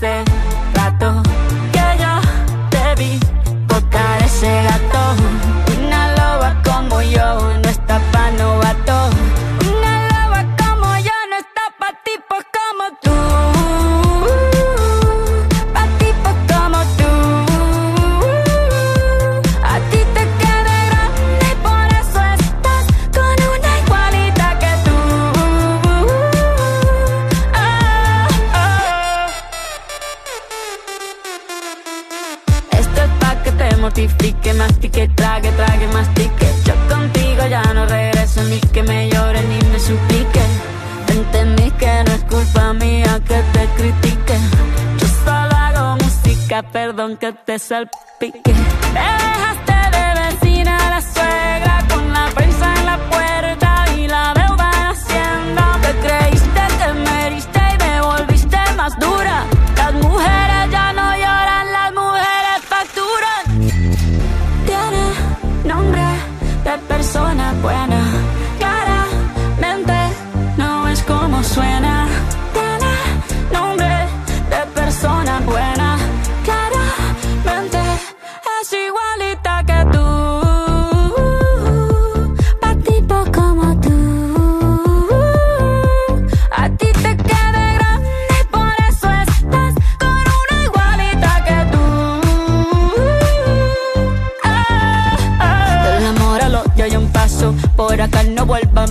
say. Mortifique, mastique, trague, trague, mastique. Yo contigo ya no regreso ni que me llore ni me suplique. Entendí que no es culpa mía que te critique. Yo solo hago música, perdón que te salpique. Dejaste igualita que tú.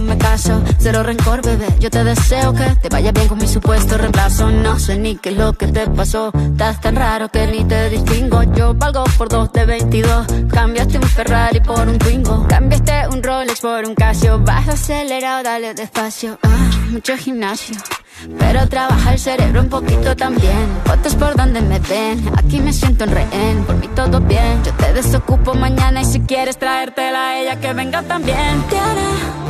Me caso. Cero rencor, bebé. Yo te deseo que te vaya bien con mi supuesto reemplazo. No sé ni qué es lo que te pasó. Estás tan raro que ni te distingo. Yo valgo por dos de 22. Cambiaste un Ferrari por un Twingo. Cambiaste un Rolex por un Casio. Vas acelerado, dale despacio. Ah, mucho gimnasio. Pero trabaja el cerebro un poquito también. Fotos por donde me ven. Aquí me siento en rehén. Por mí todo bien. Yo te desocupo mañana y si quieres traértela a ella que venga también. Tiene